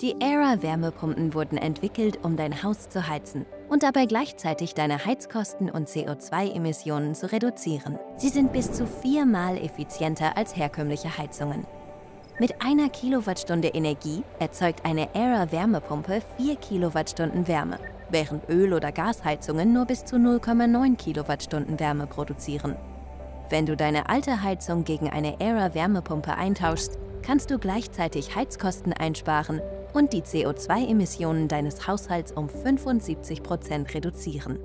Die Era-Wärmepumpen wurden entwickelt, um dein Haus zu heizen und dabei gleichzeitig deine Heizkosten und CO2-Emissionen zu reduzieren. Sie sind bis zu viermal effizienter als herkömmliche Heizungen. Mit einer Kilowattstunde Energie erzeugt eine Era-Wärmepumpe 4 Kilowattstunden Wärme, während Öl- oder Gasheizungen nur bis zu 0,9 Kilowattstunden Wärme produzieren. Wenn du deine alte Heizung gegen eine Era-Wärmepumpe eintauschst, kannst du gleichzeitig Heizkosten einsparen und die CO2-Emissionen deines Haushalts um 75% reduzieren.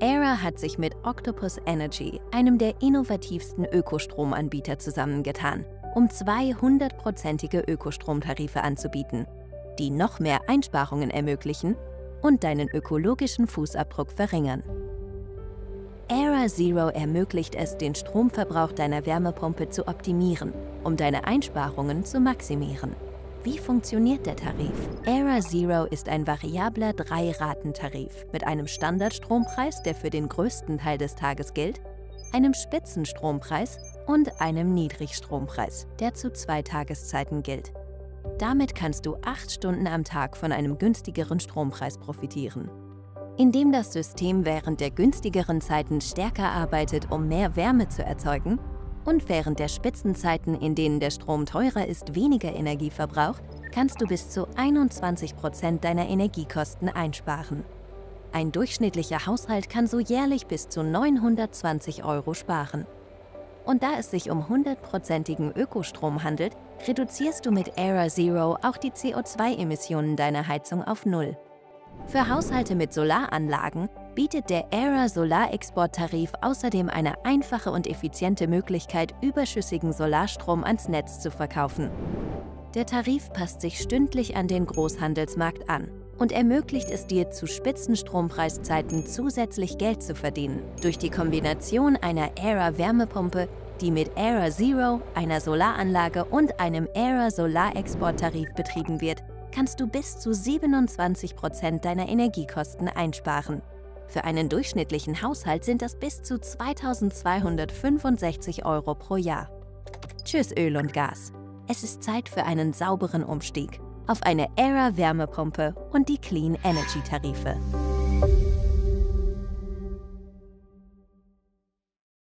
Era hat sich mit Octopus Energy, einem der innovativsten Ökostromanbieter, zusammengetan, um 200-prozentige Ökostromtarife anzubieten, die noch mehr Einsparungen ermöglichen und deinen ökologischen Fußabdruck verringern. Era Zero ermöglicht es, den Stromverbrauch deiner Wärmepumpe zu optimieren, um deine Einsparungen zu maximieren. Wie funktioniert der Tarif? Era Zero ist ein variabler Drei-Raten-Tarif mit einem Standardstrompreis, der für den größten Teil des Tages gilt, einem Spitzenstrompreis und einem Niedrigstrompreis, der zu zwei Tageszeiten gilt. Damit kannst du acht Stunden am Tag von einem günstigeren Strompreis profitieren. Indem das System während der günstigeren Zeiten stärker arbeitet, um mehr Wärme zu erzeugen, und während der Spitzenzeiten, in denen der Strom teurer ist, weniger Energie verbraucht, kannst du bis zu 21 Prozent deiner Energiekosten einsparen. Ein durchschnittlicher Haushalt kann so jährlich bis zu 920 Euro sparen. Und da es sich um 100%igen Ökostrom handelt, reduzierst du mit Era Zero auch die CO2-Emissionen deiner Heizung auf Null. Für Haushalte mit Solaranlagen bietet der Era Solarexporttarif außerdem eine einfache und effiziente Möglichkeit, überschüssigen Solarstrom ans Netz zu verkaufen. Der Tarif passt sich stündlich an den Großhandelsmarkt an und ermöglicht es dir, zu Spitzenstrompreiszeiten zusätzlich Geld zu verdienen. Durch die Kombination einer Era Wärmepumpe, die mit Era Zero, einer Solaranlage und einem Era Solarexporttarif betrieben wird, kannst du bis zu 27 Prozent deiner Energiekosten einsparen. Für einen durchschnittlichen Haushalt sind das bis zu 2265 Euro pro Jahr. Tschüss Öl und Gas. Es ist Zeit für einen sauberen Umstieg auf eine Era Wärmepumpe und die Clean Energy Tarife.